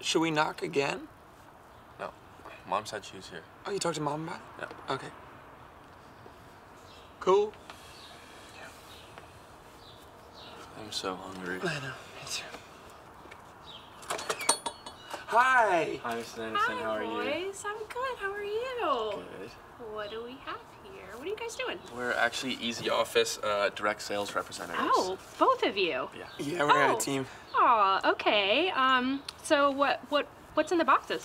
should we knock again? No. Mom said she was here. Oh, you talked to mom about it? Yeah. Okay. Cool. Yeah. I'm so hungry. I know. Me too. Hi. Hi, Mrs. Anderson. Hi, How are you? boys. I'm good. How are you? Good. What do we have here? What are you guys doing? We're actually EZ Office uh, direct sales representatives. Oh, both of you. Yeah. Yeah, we're on Oh. a team. Aw, okay. Um, so what, what, what's in the boxes?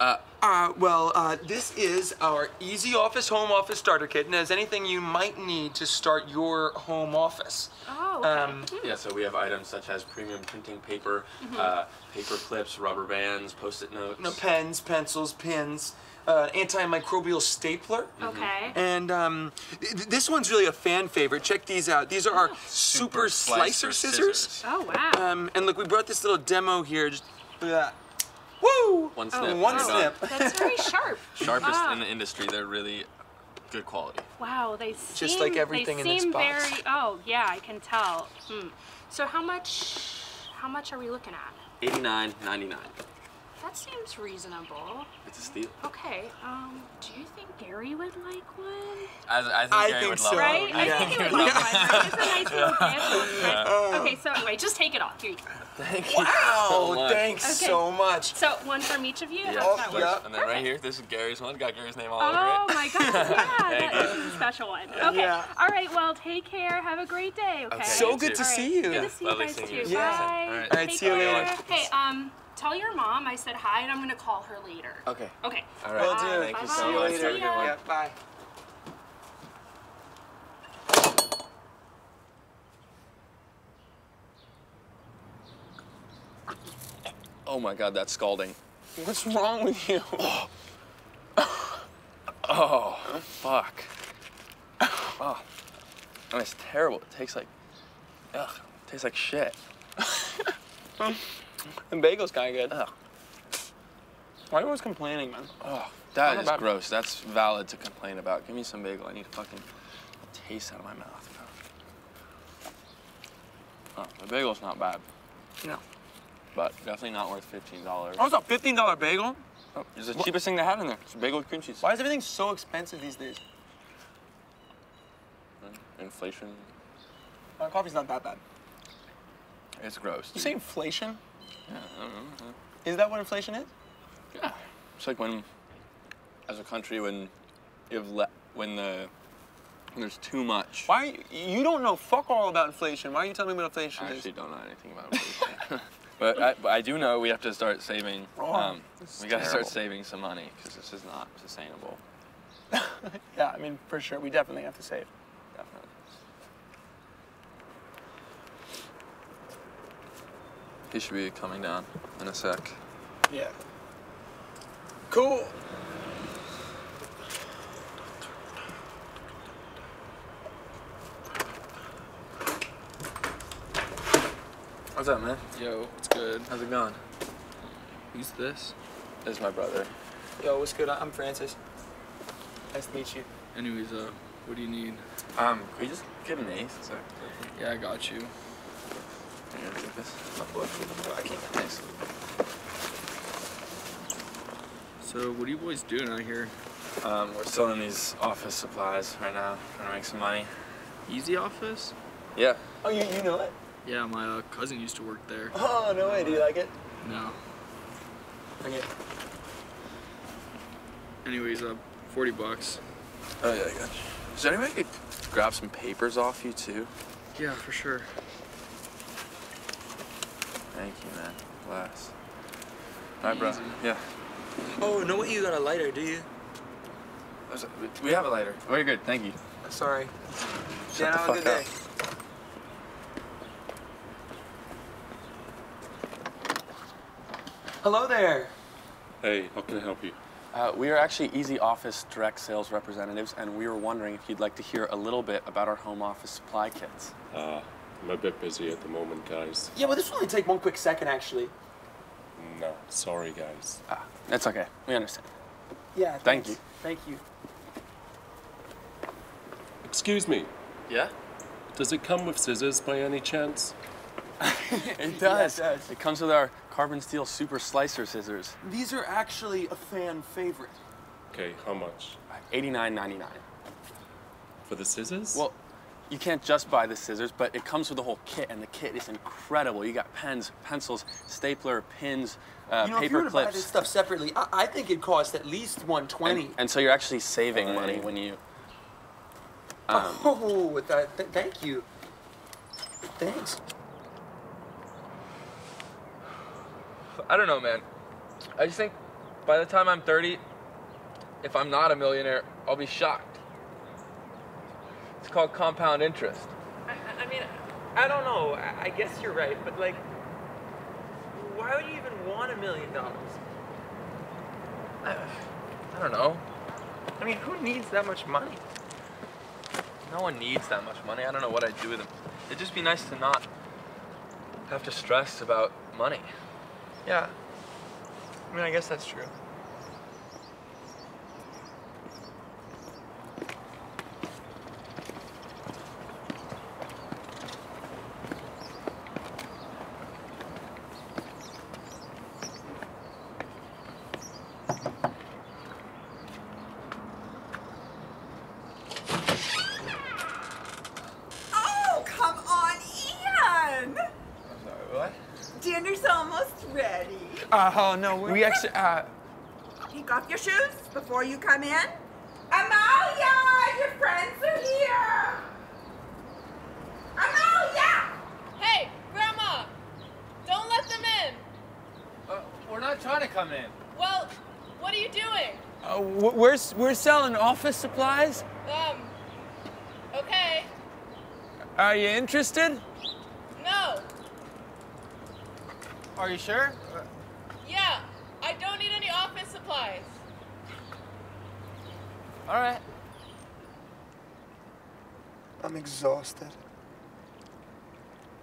Uh, Uh, well, uh, this is our EZ Office Home Office Starter Kit, and has anything you might need to start your home office. Oh, okay. Um, yeah, so we have items such as premium printing paper, uh, paper clips, rubber bands, post-it notes. no pens, pencils, pins, uh, antimicrobial stapler. okay. And um, th- this one's really a fan favorite. Check these out. These are our super, slicer, scissors. Oh, wow. Um, and look, we brought this little demo here. Just look at that. Woo! One Oh, snip. One you're snip. That's very sharp. Sharpest Ah. in the industry. They're really good quality. Wow, they seem Just like everything they in this seem box. very. Oh, yeah, I can tell. Hmm. So how much? How much are we looking at? Eighty-nine ninety-nine. That seems reasonable. It's a steal. Okay. Um, do you think Gary would like one? I, I think I Gary think would so. love Right? it. I Yeah. think he would like one. It's a nice little gift. right? Okay, so anyway, just take it off. Here you go. Thank you Wow! so much. thanks Okay. so much. So one from each of you. Yeah. does that work? yeah. And then right here, this is Gary's one. Got Gary's name all Oh over it. Oh my God! Yeah, Thank that is a special one. Okay. Yeah. All right. Well, take care. Have a great day. Okay. Okay, So you good too. to see you. Good to see you guys too. you. Yeah. Bye. All right. All right, Take see you later. Hey, um, tell your mom I said hi, and I'm gonna call her later. Okay. Okay. All right. Will do. Thank you Bye-bye. so much. See Have a good one. Yeah, bye. Oh my God, that's scalding. What's wrong with you? Oh, oh fuck. Oh, and it's terrible. It tastes like, ugh, it tastes like shit. The bagel's kind of good. Ugh. Why are you always complaining, man? Oh, that is gross. That's valid to complain about. Give me some bagel. I need a fucking taste out of my mouth. Oh, the bagel's not bad, No. But definitely not worth fifteen dollars. Oh, it's a $15 bagel? Oh, it's the cheapest thing they have in there. It's a bagel with cream cheese. Why is everything so expensive these days? Inflation. Uh, coffee's not that bad. It's gross. You dude. say inflation? Yeah, I don't know. Is that what inflation is? Yeah. It's like when, as a country, when you have le- when the when there's too much. Why you, you don't know fuck all about inflation. Why are you telling me what inflation I is? actually don't know anything about inflation. But, I, but I do know we have to start saving. Um, we got to start saving some money because this is not sustainable. Yeah, I mean, for sure. We definitely have to save. Definitely. He should be coming down in a sec. Yeah. Cool. What's up, man? Yo, what's good? How's it going? Who's this? This is my brother. Yo, what's good? I'm Francis. Nice to meet you. Anyways, uh, what do you need? Um, can we just get an ace? Sorry. Yeah, I got you. Here, take this. I can't. Thanks. So, what are you boys doing out here? Um, we're selling these office supplies right now, trying to make some money. EZ Office? Yeah. Oh, you, you know it? Yeah, my uh, cousin used to work there. Oh, no way. Do you like it? No. Okay. Anyways, uh, 40 bucks. Oh yeah, I got you. Is there any way I could grab some papers off you too? Yeah, for sure. Thank you, man. Bless. All right, bro. Yeah. Oh, no way you got a lighter, do you? We- We have a lighter. Oh, you're good. Thank you. Sorry. Shut yeah, the have fuck a good up. day. Hello there. Hey, how can I help you? Uh, we are actually EZ Office direct sales representatives, and we were wondering if you'd like to hear a little bit about our home office supply kits. Uh, I'm a bit busy at the moment, guys. Yeah, well, this will only take one quick second, actually. No, sorry, guys. Ah, that's okay. We understand. Yeah. Thank you. Thank you. Excuse me, Yeah? does it come with scissors by any chance? It does. Yeah, it does. It comes with our carbon steel super slicer scissors. These are actually a fan favorite. Okay, how much? $89.99. For the scissors? Well, you can't just buy the scissors, but it comes with the whole kit, and the kit is incredible. You got pens, pencils, stapler, pins, uh, You know, if you paper were to buy this stuff separately, I, I think it costs at least 120. and, and so you're actually saving money when you. oh, that, th- thank you. Thanks. I don't know, man. I just think by the time I'm 30, if I'm not a millionaire, I'll be shocked. It's called compound interest. I, I mean, I don't know. I, guess you're right, but like, why would you even want a million dollars? I, I don't know. I mean, who needs that much money? No one needs that much money. I don't know what I'd do with them. It'd just be nice to not have to stress about money. Yeah. I mean, I guess that's true. Oh, come on, Ian! What? Dinner's almost ready. Uh, oh, no, we actually, uh, Take off your shoes before you come in. Amalia, your friends are here. Amalia! Hey, Grandma! Don't let them in! Uh, we're not trying to come in. Well, what are you doing? uh, we're, we're selling office supplies. Um, okay. Are you interested? No. Are you sure? Yeah, I don't need any office supplies. All right. I'm exhausted.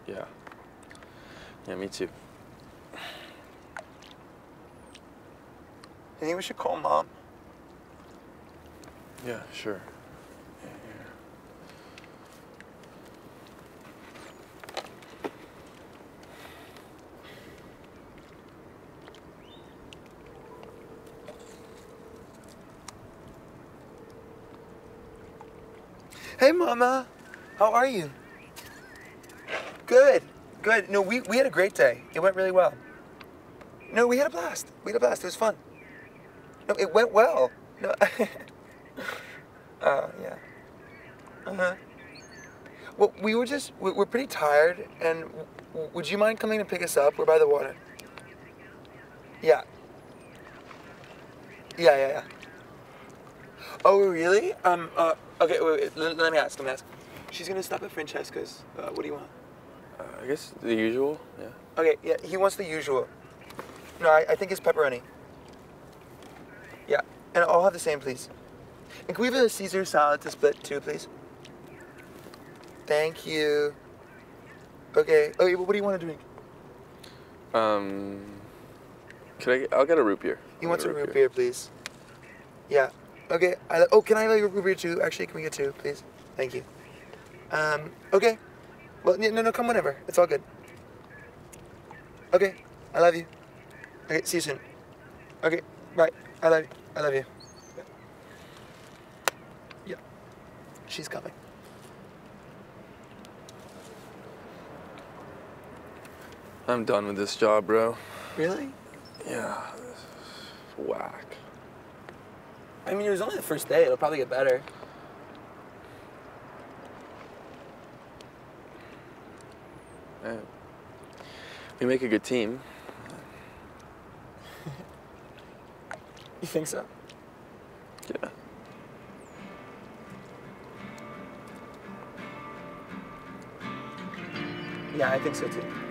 Yeah. Yeah, me too. You think we should call mom? Yeah, sure. Hey, Mama. How are you? Good. Good. No, we, we had a great day. It went really well. No, we had a blast. We had a blast. It was fun. No, it went well. No. uh, yeah. Uh-huh. Well, we were just, we- we're pretty tired, and would you mind coming to pick us up? We're by the water. Yeah. Yeah, yeah, yeah. Oh, really? Um, uh, okay, wait, wait, let, let me ask, let me ask. She's gonna stop at Francesca's. Uh, what do you want? Uh, I guess the usual, yeah. Okay, yeah, he wants the usual. No, I, I think it's pepperoni. Yeah, and I'll have the same, please. And can we have a Caesar salad to split too, please? Thank you. Okay, okay, what do you want to drink? Um, could I? I'll get a root beer. He wants a root beer, please. Yeah. Okay. I, oh, can I have a root beer too? Actually, can we get two, please? Thank you. Um. Okay. Well, no, no, come whenever. It's all good. Okay. I love you. Okay. See you soon. Okay. Bye. I love you. I love you. Yeah. She's coming. I'm done with this job, bro. Really? Yeah, this is whack. I mean, it was only the first day. It'll probably get better. Man. We make a good team. You think so? Yeah. Yeah, I think so too.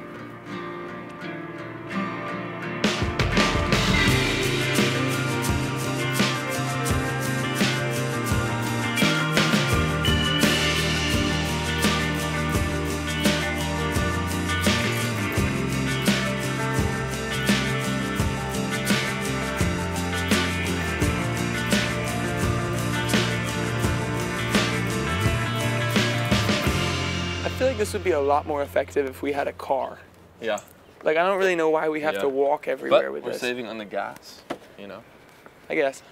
Like this would be a lot more effective if we had a car. Yeah. Like I don't really know why we have Yeah. to walk everywhere But with we're this. saving on the gas, you know? I guess.